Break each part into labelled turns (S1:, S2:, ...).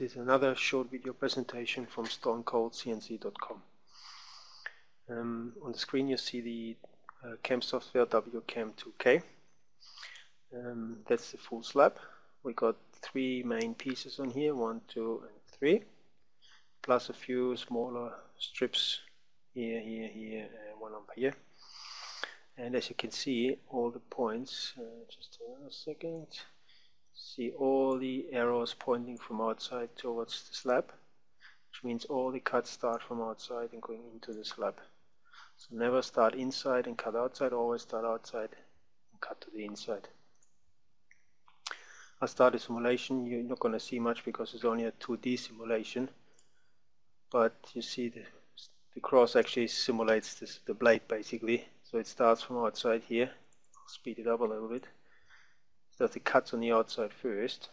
S1: another short video presentation from stonecoldcnc.com. Um, on the screen you see the uh, CAM software WCAM2K. Um, that's the full slab. We got three main pieces on here, one, two and three, plus a few smaller strips here, here, here and one up here. And as you can see, all the points, uh, just a second, see all the arrows pointing from outside towards the slab which means all the cuts start from outside and going into the slab. So never start inside and cut outside always start outside and cut to the inside. I'll start a simulation. You're not going to see much because it's only a 2D simulation but you see the, the cross actually simulates this, the blade basically. So it starts from outside here I'll speed it up a little bit does the cuts on the outside first.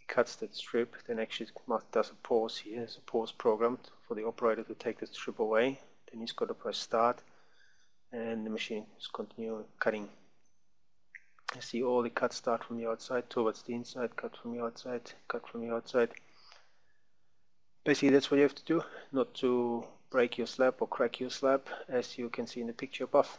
S1: It cuts that strip, then actually does a pause here. There's a pause program for the operator to take the strip away. Then he's got to press start and the machine is continuing cutting. You see all the cuts start from the outside towards the inside, cut from the outside, cut from the outside. Basically that's what you have to do, not to break your slab or crack your slab as you can see in the picture above.